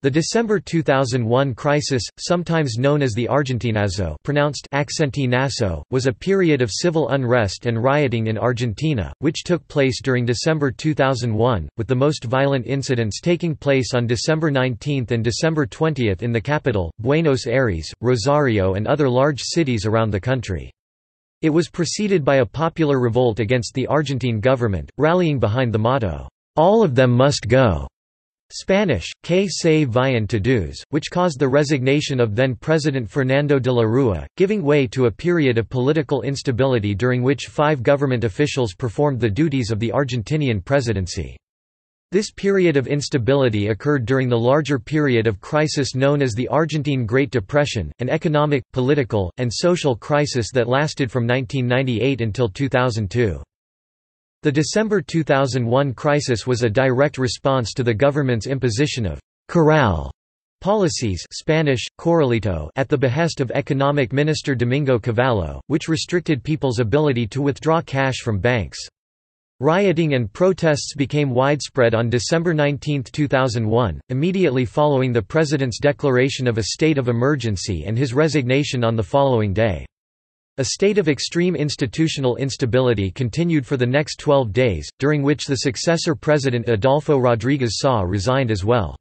The December 2001 crisis, sometimes known as the Argentinazo pronounced Accentinazo, was a period of civil unrest and rioting in Argentina, which took place during December 2001, with the most violent incidents taking place on December 19 and December 20 in the capital, Buenos Aires, Rosario and other large cities around the country. It was preceded by a popular revolt against the Argentine government, rallying behind the motto, "'All of them must go' Spanish, que se vayan todos, which caused the resignation of then-President Fernando de la Rúa, giving way to a period of political instability during which five government officials performed the duties of the Argentinian presidency. This period of instability occurred during the larger period of crisis known as the Argentine Great Depression, an economic, political, and social crisis that lasted from 1998 until 2002. The December 2001 crisis was a direct response to the government's imposition of «corral» policies Spanish, corralito at the behest of Economic Minister Domingo Cavallo, which restricted people's ability to withdraw cash from banks. Rioting and protests became widespread on December 19, 2001, immediately following the president's declaration of a state of emergency and his resignation on the following day. A state of extreme institutional instability continued for the next 12 days, during which the successor president Adolfo Rodriguez Sá resigned as well.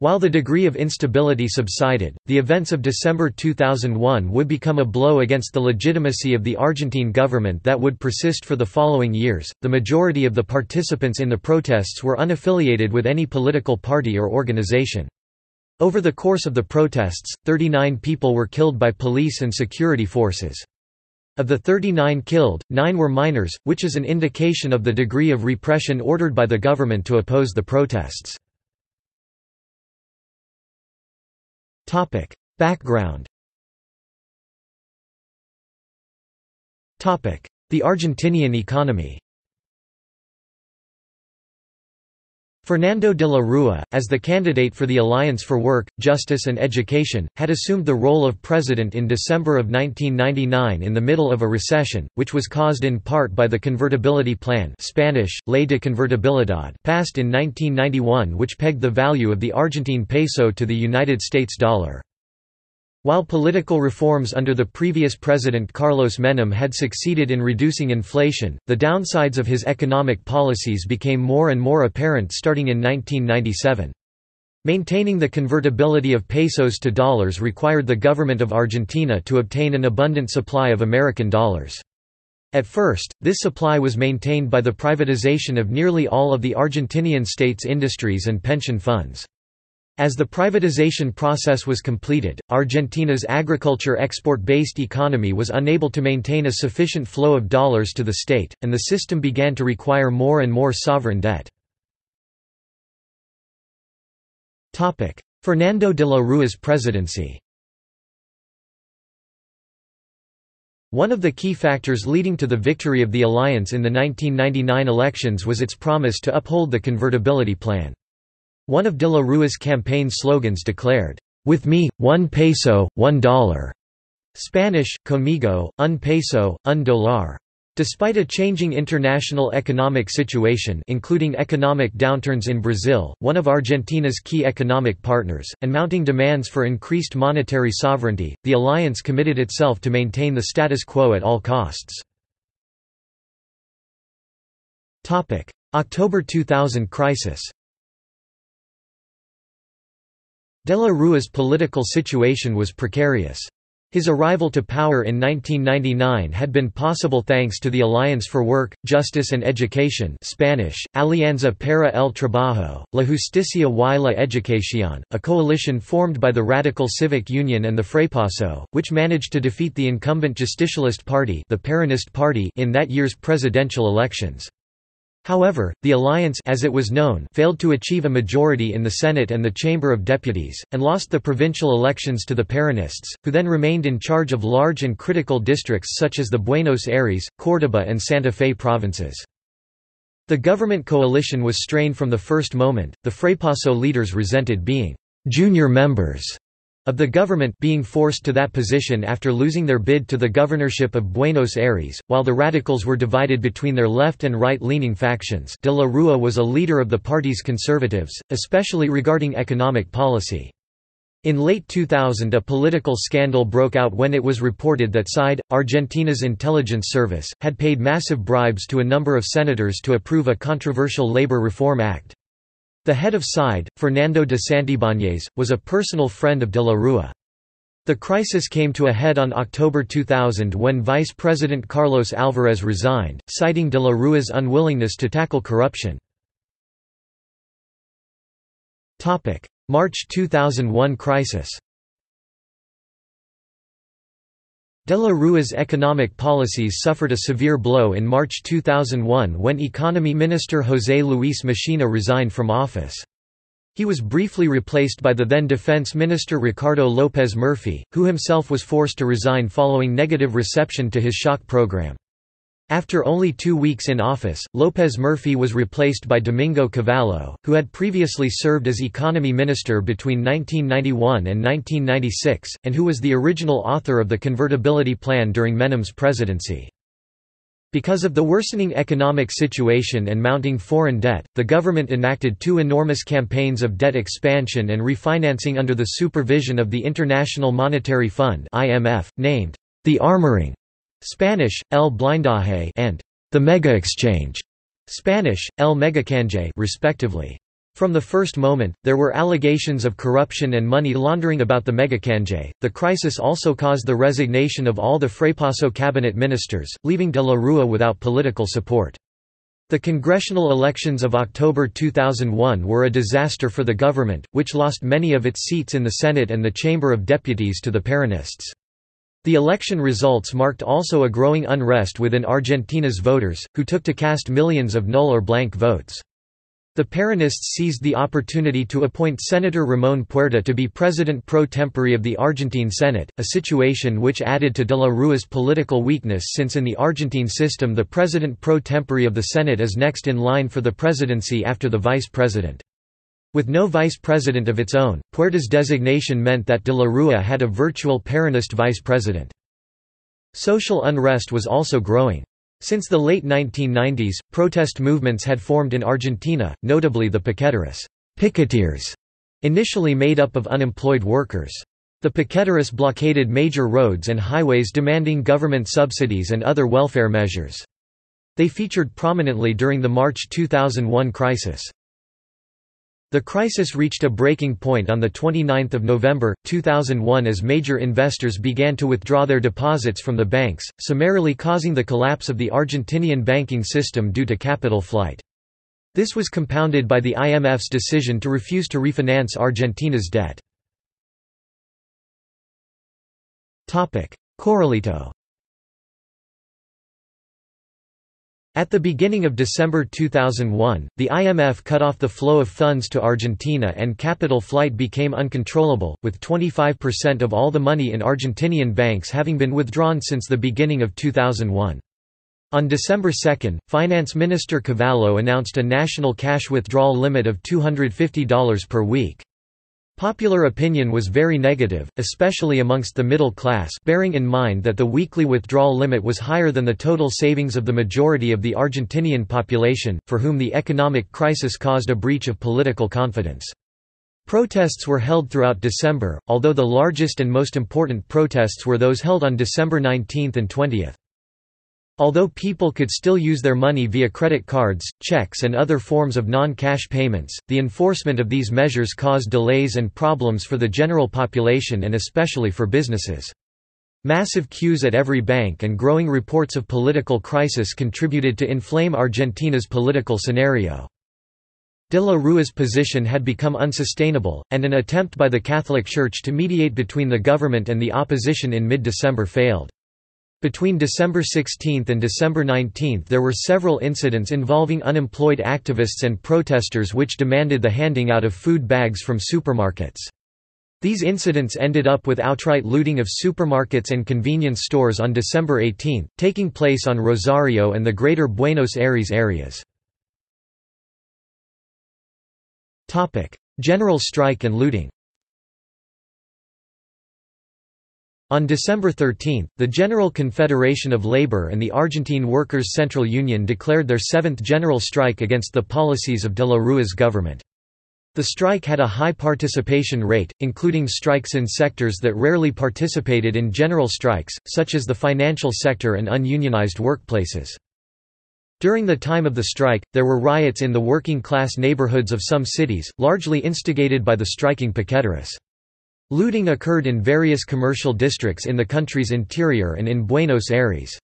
While the degree of instability subsided, the events of December 2001 would become a blow against the legitimacy of the Argentine government that would persist for the following years. The majority of the participants in the protests were unaffiliated with any political party or organization. Over the course of the protests, 39 people were killed by police and security forces. Of the 39 killed, nine were minors, which is an indication of the degree of repression ordered by the government to oppose the protests. Background The Argentinian economy Fernando de la Rúa, as the candidate for the Alliance for Work, Justice and Education, had assumed the role of president in December of 1999 in the middle of a recession, which was caused in part by the convertibility plan Spanish, Ley de Convertibilidad passed in 1991 which pegged the value of the Argentine peso to the United States dollar. While political reforms under the previous president Carlos Menem had succeeded in reducing inflation, the downsides of his economic policies became more and more apparent starting in 1997. Maintaining the convertibility of pesos to dollars required the government of Argentina to obtain an abundant supply of American dollars. At first, this supply was maintained by the privatization of nearly all of the Argentinian state's industries and pension funds. As the privatization process was completed, Argentina's agriculture export-based economy was unable to maintain a sufficient flow of dollars to the state, and the system began to require more and more sovereign debt. Fernando de la Rúa's presidency One of the key factors leading to the victory of the alliance in the 1999 elections was its promise to uphold the convertibility plan. One of de la Rua's campaign slogans declared, "'With me, one peso, one dollar' Spanish, conmigo, un peso, un dólar. Despite a changing international economic situation including economic downturns in Brazil, one of Argentina's key economic partners, and mounting demands for increased monetary sovereignty, the alliance committed itself to maintain the status quo at all costs. October 2000 crisis De la Rua's political situation was precarious. His arrival to power in 1999 had been possible thanks to the Alliance for Work, Justice and Education Spanish, Alianza para el Trabajo, La Justicia y la Educación, a coalition formed by the Radical Civic Union and the FREPASO, which managed to defeat the incumbent Justicialist Party, the Peronist Party in that year's presidential elections. However, the alliance as it was known failed to achieve a majority in the Senate and the Chamber of Deputies, and lost the provincial elections to the Peronists, who then remained in charge of large and critical districts such as the Buenos Aires, Córdoba and Santa Fe provinces. The government coalition was strained from the first moment, the FREPASO leaders resented being «junior members» of the government being forced to that position after losing their bid to the governorship of Buenos Aires, while the radicals were divided between their left and right-leaning factions de la Rúa was a leader of the party's conservatives, especially regarding economic policy. In late 2000 a political scandal broke out when it was reported that SIDE, Argentina's intelligence service, had paid massive bribes to a number of senators to approve a controversial labor reform act. The head of SIDE, Fernando de Santibañez, was a personal friend of de la Rúa. The crisis came to a head on October 2000 when Vice President Carlos Alvarez resigned, citing de la Rúa's unwillingness to tackle corruption. March 2001 crisis De la Rua's economic policies suffered a severe blow in March 2001 when Economy Minister José Luis Machinea resigned from office. He was briefly replaced by the then Defense Minister Ricardo López Murphy, who himself was forced to resign following negative reception to his shock program. After only two weeks in office, López Murphy was replaced by Domingo Cavallo, who had previously served as economy minister between 1991 and 1996, and who was the original author of the convertibility plan during Menem's presidency. Because of the worsening economic situation and mounting foreign debt, the government enacted two enormous campaigns of debt expansion and refinancing under the supervision of the International Monetary Fund named the Armoring Spanish, El Blindaje and the Mega Exchange, Spanish, El Megacanje respectively. From the first moment, there were allegations of corruption and money laundering about the Megacanje. The crisis also caused the resignation of all the FREPASO cabinet ministers, leaving de la Rúa without political support. The congressional elections of October 2001 were a disaster for the government, which lost many of its seats in the Senate and the Chamber of Deputies to the Peronists. The election results marked also a growing unrest within Argentina's voters, who took to cast millions of null or blank votes. The Peronists seized the opportunity to appoint Senator Ramón Puerta to be president pro tempore of the Argentine Senate, a situation which added to de la Rúa's political weakness since in the Argentine system the president pro tempore of the Senate is next in line for the presidency after the vice president. With no vice president of its own, Puerta's designation meant that de la Rúa had a virtual Peronist vice president. Social unrest was also growing. Since the late 1990s, protest movements had formed in Argentina, notably the Piqueteros Picketeers, initially made up of unemployed workers. The Piqueteros blockaded major roads and highways demanding government subsidies and other welfare measures. They featured prominently during the March 2001 crisis. The crisis reached a breaking point on 29 November, 2001 as major investors began to withdraw their deposits from the banks, summarily causing the collapse of the Argentinian banking system due to capital flight. This was compounded by the IMF's decision to refuse to refinance Argentina's debt. Corralito At the beginning of December 2001, the IMF cut off the flow of funds to Argentina and capital flight became uncontrollable, with 25% of all the money in Argentinian banks having been withdrawn since the beginning of 2001. On December 2, Finance Minister Cavallo announced a national cash withdrawal limit of $250 per week. Popular opinion was very negative, especially amongst the middle class bearing in mind that the weekly withdrawal limit was higher than the total savings of the majority of the Argentinian population, for whom the economic crisis caused a breach of political confidence. Protests were held throughout December, although the largest and most important protests were those held on December 19 and 20. Although people could still use their money via credit cards, checks and other forms of non-cash payments, the enforcement of these measures caused delays and problems for the general population and especially for businesses. Massive queues at every bank and growing reports of political crisis contributed to inflame Argentina's political scenario. De la Rua's position had become unsustainable, and an attempt by the Catholic Church to mediate between the government and the opposition in mid-December failed. Between December 16 and December 19 there were several incidents involving unemployed activists and protesters which demanded the handing out of food bags from supermarkets. These incidents ended up with outright looting of supermarkets and convenience stores on December 18, taking place on Rosario and the greater Buenos Aires areas. General strike and looting On December 13, the General Confederation of Labor and the Argentine Workers' Central Union declared their seventh general strike against the policies of de la Rua's government. The strike had a high participation rate, including strikes in sectors that rarely participated in general strikes, such as the financial sector and ununionized workplaces. During the time of the strike, there were riots in the working-class neighborhoods of some cities, largely instigated by the striking piqueteros. Looting occurred in various commercial districts in the country's interior and in Buenos Aires.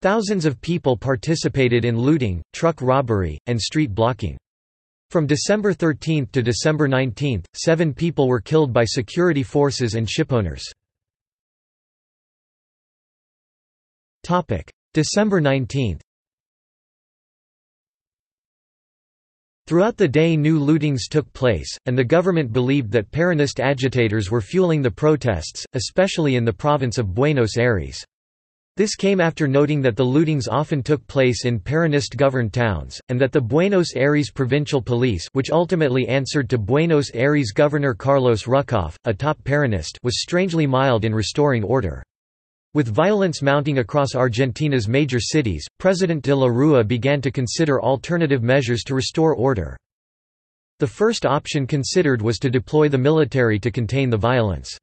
Thousands of people participated in looting, truck robbery, and street blocking. From December 13 to December 19, seven people were killed by security forces and shipowners. December 19 Throughout the day new lootings took place, and the government believed that Peronist agitators were fueling the protests, especially in the province of Buenos Aires. This came after noting that the lootings often took place in Peronist-governed towns, and that the Buenos Aires Provincial Police which ultimately answered to Buenos Aires Governor Carlos Ruckauf, a top Peronist was strangely mild in restoring order. With violence mounting across Argentina's major cities, President de la Rua began to consider alternative measures to restore order. The first option considered was to deploy the military to contain the violence.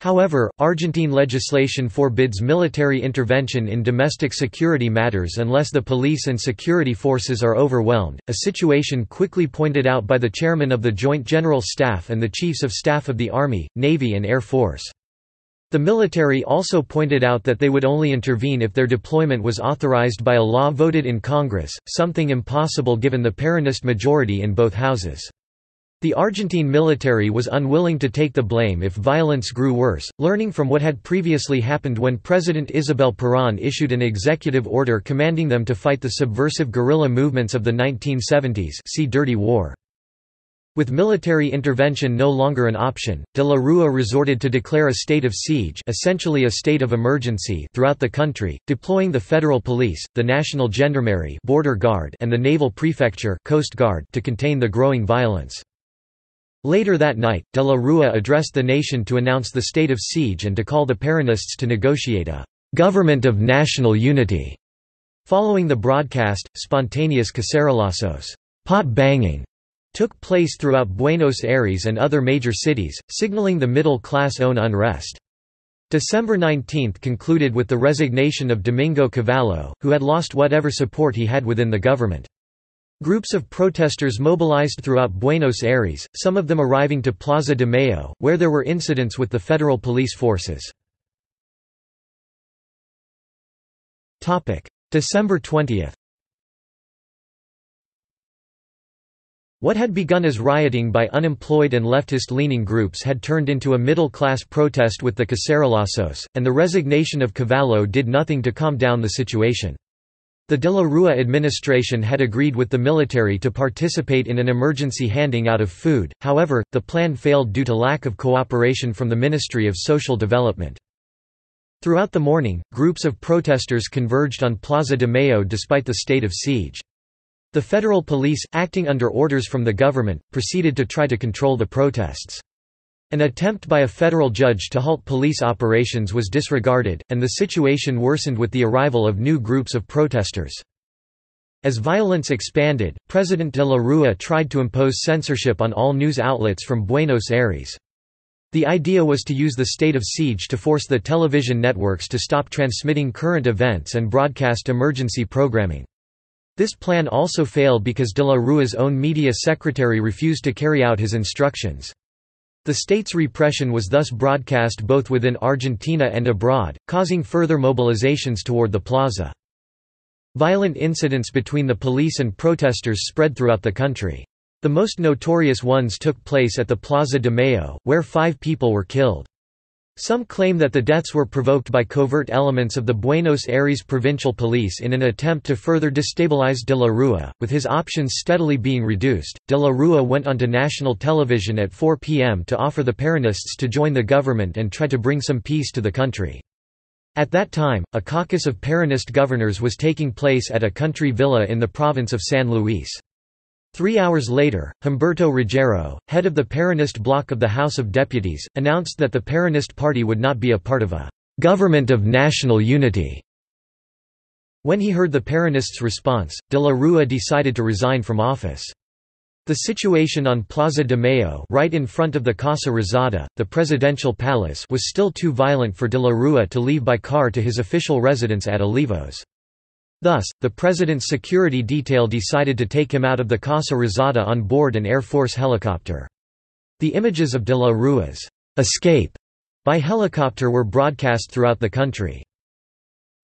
However, Argentine legislation forbids military intervention in domestic security matters unless the police and security forces are overwhelmed, a situation quickly pointed out by the chairman of the Joint General Staff and the chiefs of staff of the Army, Navy and Air Force. The military also pointed out that they would only intervene if their deployment was authorized by a law voted in Congress, something impossible given the Peronist majority in both houses. The Argentine military was unwilling to take the blame if violence grew worse, learning from what had previously happened when President Isabel Perón issued an executive order commanding them to fight the subversive guerrilla movements of the 1970s see Dirty War. With military intervention no longer an option, de la Rua resorted to declare a state of siege essentially a state of emergency throughout the country, deploying the federal police, the National Gendarmerie border guard and the Naval Prefecture Coast Guard to contain the growing violence. Later that night, de la Rua addressed the nation to announce the state of siege and to call the Peronists to negotiate a «government of national unity». Following the broadcast, spontaneous cacerolazos pot banging took place throughout Buenos Aires and other major cities, signaling the middle-class own unrest. December 19 concluded with the resignation of Domingo Cavallo, who had lost whatever support he had within the government. Groups of protesters mobilized throughout Buenos Aires, some of them arriving to Plaza de Mayo, where there were incidents with the federal police forces. December 20 What had begun as rioting by unemployed and leftist-leaning groups had turned into a middle-class protest with the cacerolazos, and the resignation of Cavallo did nothing to calm down the situation. The de la Rua administration had agreed with the military to participate in an emergency handing out of food, however, the plan failed due to lack of cooperation from the Ministry of Social Development. Throughout the morning, groups of protesters converged on Plaza de Mayo despite the state of siege. The federal police, acting under orders from the government, proceeded to try to control the protests. An attempt by a federal judge to halt police operations was disregarded, and the situation worsened with the arrival of new groups of protesters. As violence expanded, President de la Rua tried to impose censorship on all news outlets from Buenos Aires. The idea was to use the state of siege to force the television networks to stop transmitting current events and broadcast emergency programming. This plan also failed because de la Rua's own media secretary refused to carry out his instructions. The state's repression was thus broadcast both within Argentina and abroad, causing further mobilizations toward the plaza. Violent incidents between the police and protesters spread throughout the country. The most notorious ones took place at the Plaza de Mayo, where five people were killed. Some claim that the deaths were provoked by covert elements of the Buenos Aires Provincial Police in an attempt to further destabilize de la Rua. With his options steadily being reduced, de la Rua went onto national television at 4 p.m. to offer the Peronists to join the government and try to bring some peace to the country. At that time, a caucus of Peronist governors was taking place at a country villa in the province of San Luis. Three hours later, Humberto Roggero, head of the Peronist bloc of the House of Deputies, announced that the Peronist party would not be a part of a «government of national unity». When he heard the Peronists' response, de la Rua decided to resign from office. The situation on Plaza de Mayo right in front of the Casa Rosada, the presidential palace was still too violent for de la Rua to leave by car to his official residence at Olivos. Thus, the president's security detail decided to take him out of the Casa Rosada on board an Air Force helicopter. The images of de la Rua's escape by helicopter were broadcast throughout the country.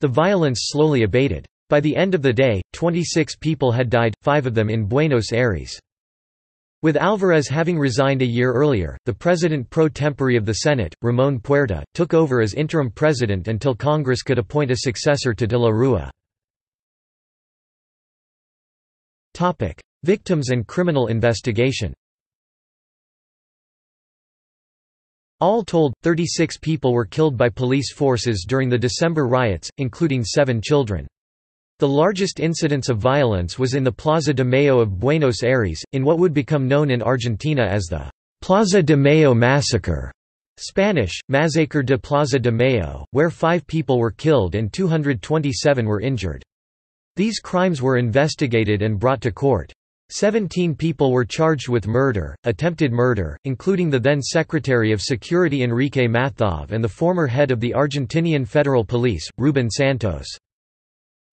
The violence slowly abated. By the end of the day, 26 people had died, five of them in Buenos Aires. With Alvarez having resigned a year earlier, the president pro tempore of the Senate, Ramon Puerta, took over as interim president until Congress could appoint a successor to de la Rua. Victims and criminal investigation All told, 36 people were killed by police forces during the December riots, including seven children. The largest incidence of violence was in the Plaza de Mayo of Buenos Aires, in what would become known in Argentina as the Plaza de Mayo massacre. Spanish, Massacre de Plaza de Mayo, where five people were killed and 227 were injured. These crimes were investigated and brought to court. Seventeen people were charged with murder, attempted murder, including the then Secretary of Security Enrique Mathov and the former head of the Argentinian Federal Police, Ruben Santos.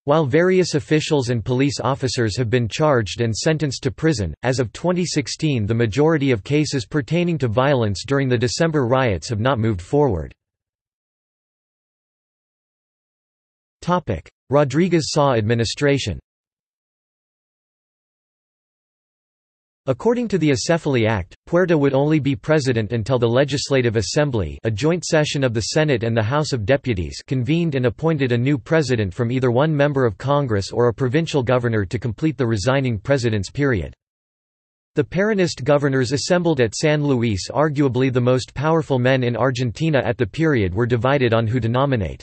While various officials and police officers have been charged and sentenced to prison, as of 2016 the majority of cases pertaining to violence during the December riots have not moved forward. Rodriguez Saa administration According to the Acephaly Act, Puerta would only be president until the Legislative Assembly a joint session of the Senate and the House of Deputies convened and appointed a new president from either one member of Congress or a provincial governor to complete the resigning president's period. The Peronist governors assembled at San Luis arguably the most powerful men in Argentina at the period were divided on who to nominate.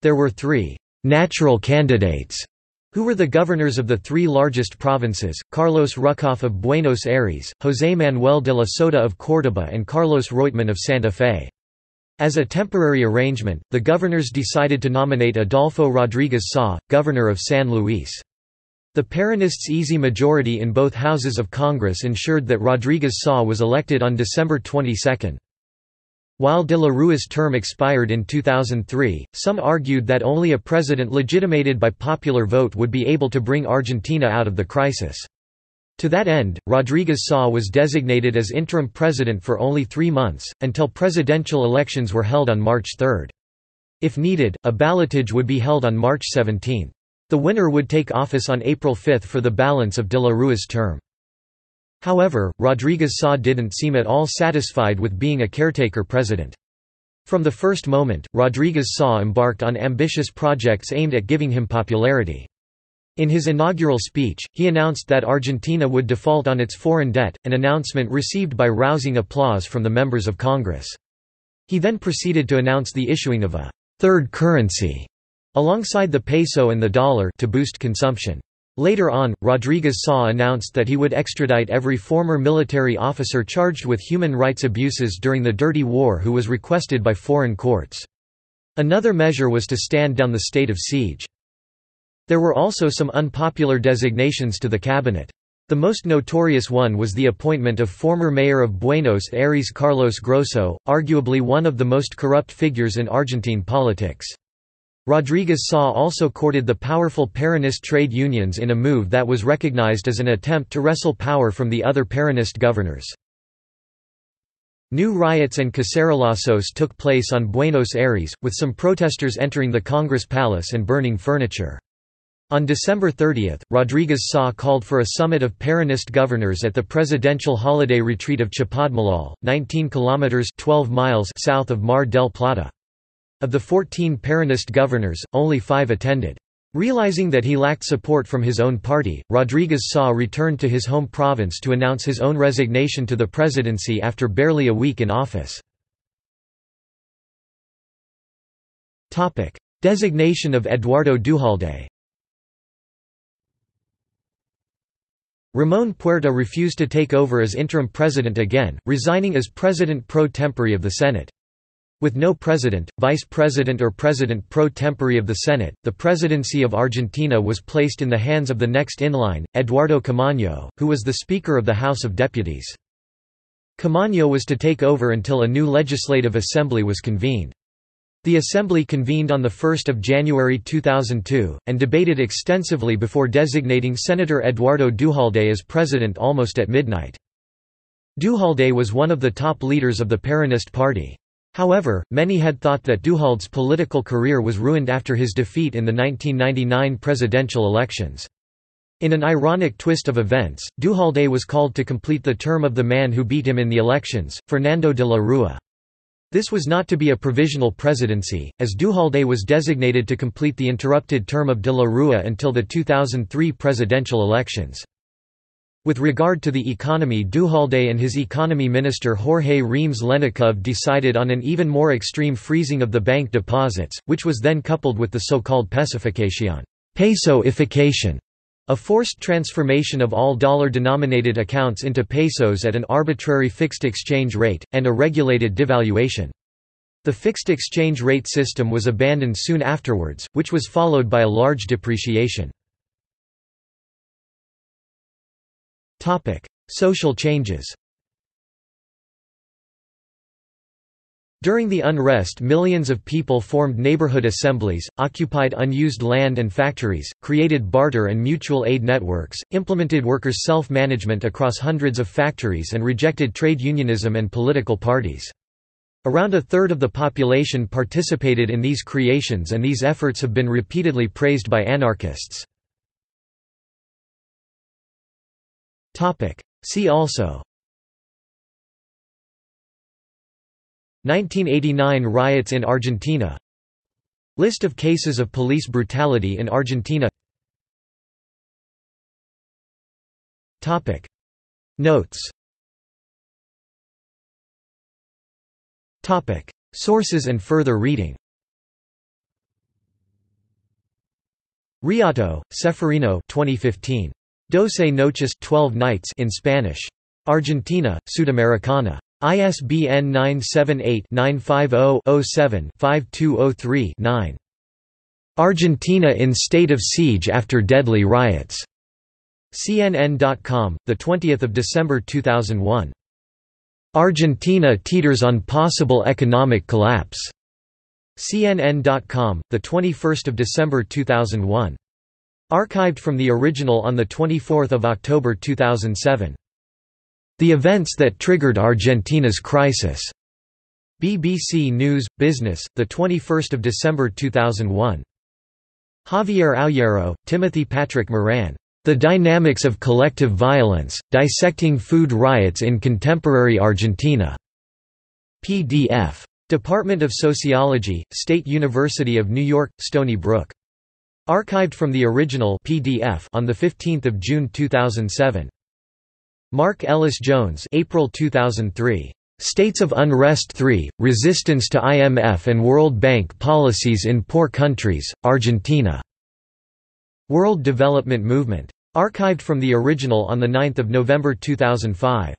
There were three «natural candidates» who were the governors of the three largest provinces, Carlos Ruckauf of Buenos Aires, José Manuel de la Sota of Córdoba and Carlos Reutemann of Santa Fe. As a temporary arrangement, the governors decided to nominate Adolfo Rodríguez Saa, governor of San Luis. The Peronists' easy majority in both houses of Congress ensured that Rodríguez Saa was elected on December 22. While de la Rua's term expired in 2003, some argued that only a president legitimated by popular vote would be able to bring Argentina out of the crisis. To that end, Rodríguez Saa was designated as interim president for only three months, until presidential elections were held on March 3. If needed, a ballotage would be held on March 17. The winner would take office on April 5 for the balance of de la Rua's term. However, Rodriguez Saa didn't seem at all satisfied with being a caretaker president. From the first moment, Rodriguez Saa embarked on ambitious projects aimed at giving him popularity. In his inaugural speech, he announced that Argentina would default on its foreign debt, an announcement received by rousing applause from the members of Congress. He then proceeded to announce the issuing of a third currency alongside the peso and the dollar to boost consumption. Later on, Rodriguez Saa announced that he would extradite every former military officer charged with human rights abuses during the Dirty War who was requested by foreign courts. Another measure was to stand down the state of siege. There were also some unpopular designations to the cabinet. The most notorious one was the appointment of former mayor of Buenos Aires Carlos Grosso, arguably one of the most corrupt figures in Argentine politics. Rodriguez Saa also courted the powerful Peronist trade unions in a move that was recognized as an attempt to wrestle power from the other Peronist governors. New riots and cacerolazos took place on Buenos Aires, with some protesters entering the Congress Palace and burning furniture. On December 30, Rodriguez Saa called for a summit of Peronist governors at the presidential holiday retreat of Chapadmalal, 19 kilometers 12 miles south of Mar del Plata. Of the 14 Peronist governors, only five attended. Realizing that he lacked support from his own party, Rodriguez Saa returned to his home province to announce his own resignation to the presidency after barely a week in office. Designation of Eduardo Duhalde Ramon Puerta refused to take over as interim president again, resigning as president pro tempore of the Senate. With no president, vice president or president pro tempore of the Senate, the presidency of Argentina was placed in the hands of the next in line, Eduardo Camaño, who was the Speaker of the House of Deputies. Camaño was to take over until a new legislative assembly was convened. The assembly convened on 1 January 2002, and debated extensively before designating Senator Eduardo Duhalde as president almost at midnight. Duhalde was one of the top leaders of the Peronist party. However, many had thought that Duhalde's political career was ruined after his defeat in the 1999 presidential elections. In an ironic twist of events, Duhalde was called to complete the term of the man who beat him in the elections, Fernando de la Rúa. This was not to be a provisional presidency, as Duhalde was designated to complete the interrupted term of de la Rúa until the 2003 presidential elections. With regard to the economy Duhalde and his economy minister Jorge Remes Lenicov decided on an even more extreme freezing of the bank deposits, which was then coupled with the so-called pesoficación peso-ification, a forced transformation of all dollar-denominated accounts into pesos at an arbitrary fixed exchange rate, and a regulated devaluation. The fixed exchange rate system was abandoned soon afterwards, which was followed by a large depreciation. Social changes During the unrest millions of people formed neighborhood assemblies, occupied unused land and factories, created barter and mutual aid networks, implemented workers' self-management across hundreds of factories and rejected trade unionism and political parties. Around a third of the population participated in these creations and these efforts have been repeatedly praised by anarchists. See also 1989 riots in Argentina List of cases of police brutality in Argentina Topic. Notes Topic. Sources and further reading Reato, Ceferino 2015. Doce Noches 12 Nights in Spanish. Argentina, Sudamericana. ISBN 978-950-07-5203-9. Argentina in state of siege after deadly riots. CNN.com, 20 December 2001. Argentina teeters on possible economic collapse. CNN.com, 21 December 2001. Archived from the original on 24 October 2007. The events that triggered Argentina's crisis. BBC News, Business, the 21 December 2001. Javier Auyero, Timothy Patrick Moran. The Dynamics of Collective Violence, Dissecting Food Riots in Contemporary Argentina. PDF. Department of Sociology, State University of New York, Stony Brook. Archived from the original PDF on 15 June 2007. Mark Ellis Jones April 2003. States of Unrest 3, Resistance to IMF and World Bank Policies in Poor Countries, Argentina. World Development Movement. Archived from the original on 9 November 2005.